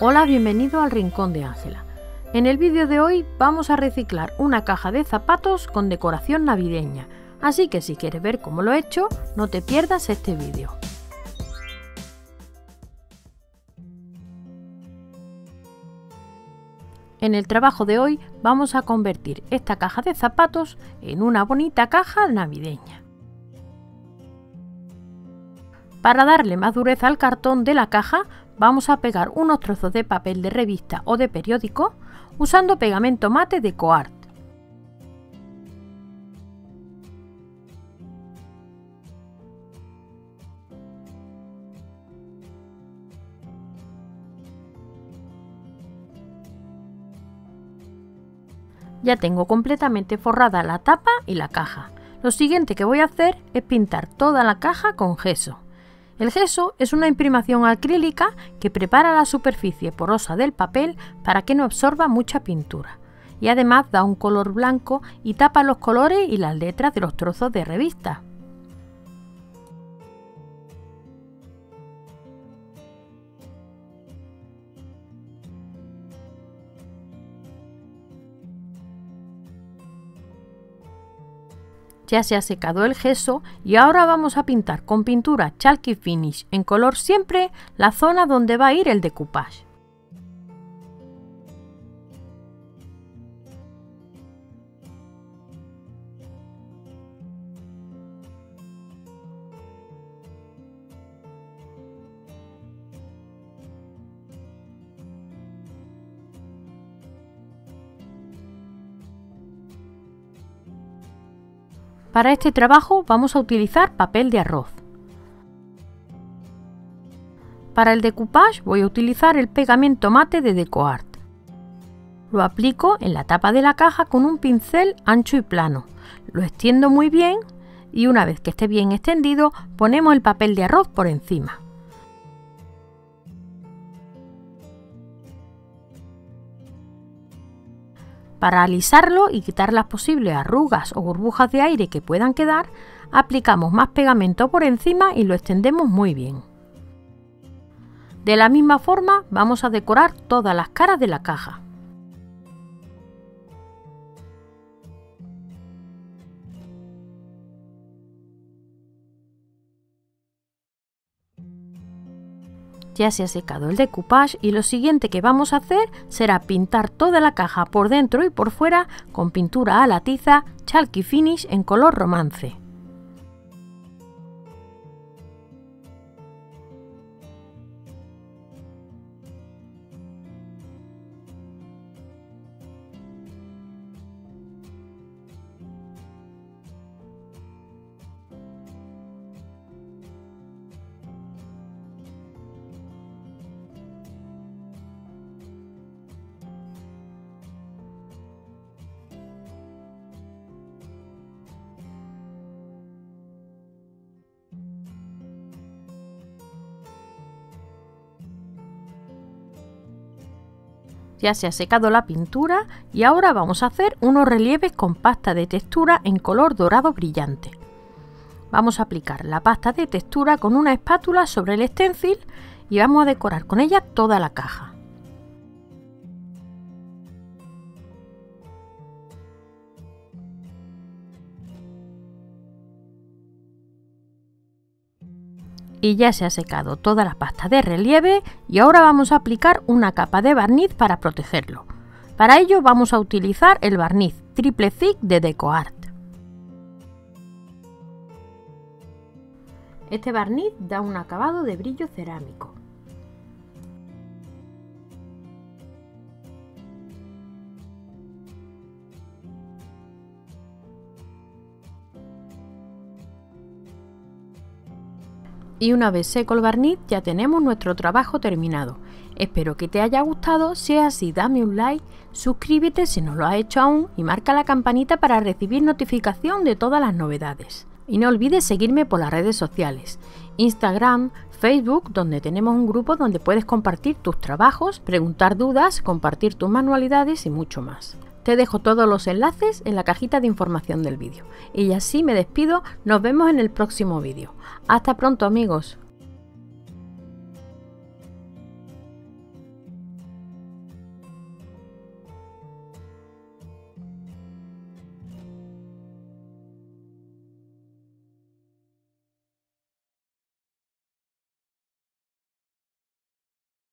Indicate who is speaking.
Speaker 1: Hola, bienvenido al Rincón de Ángela. En el vídeo de hoy vamos a reciclar una caja de zapatos con decoración navideña, así que si quieres ver cómo lo he hecho, no te pierdas este vídeo. En el trabajo de hoy vamos a convertir esta caja de zapatos en una bonita caja navideña. Para darle más dureza al cartón de la caja vamos a pegar unos trozos de papel de revista o de periódico usando pegamento mate de Coart. Ya tengo completamente forrada la tapa y la caja. Lo siguiente que voy a hacer es pintar toda la caja con gesso. El gesso es una imprimación acrílica que prepara la superficie porosa del papel para que no absorba mucha pintura y además da un color blanco y tapa los colores y las letras de los trozos de revista. Ya se ha secado el gesso y ahora vamos a pintar con pintura Chalky Finish en color siempre la zona donde va a ir el decoupage. Para este trabajo vamos a utilizar papel de arroz. Para el decoupage voy a utilizar el pegamento mate de DecoArt. Lo aplico en la tapa de la caja con un pincel ancho y plano. Lo extiendo muy bien y una vez que esté bien extendido ponemos el papel de arroz por encima. Para alisarlo y quitar las posibles arrugas o burbujas de aire que puedan quedar, aplicamos más pegamento por encima y lo extendemos muy bien. De la misma forma vamos a decorar todas las caras de la caja. Ya se ha secado el decoupage y lo siguiente que vamos a hacer será pintar toda la caja por dentro y por fuera con pintura a la tiza Chalky Finish en color romance. Ya se ha secado la pintura y ahora vamos a hacer unos relieves con pasta de textura en color dorado brillante. Vamos a aplicar la pasta de textura con una espátula sobre el stencil y vamos a decorar con ella toda la caja. Y ya se ha secado toda la pasta de relieve y ahora vamos a aplicar una capa de barniz para protegerlo. Para ello vamos a utilizar el barniz Triple Thick de DecoArt. Este barniz da un acabado de brillo cerámico. Y una vez seco el barniz ya tenemos nuestro trabajo terminado. Espero que te haya gustado, si es así dame un like, suscríbete si no lo has hecho aún y marca la campanita para recibir notificación de todas las novedades. Y no olvides seguirme por las redes sociales, Instagram, Facebook, donde tenemos un grupo donde puedes compartir tus trabajos, preguntar dudas, compartir tus manualidades y mucho más. Te dejo todos los enlaces en la cajita de información del vídeo. Y así me despido, nos vemos en el próximo vídeo. Hasta pronto amigos.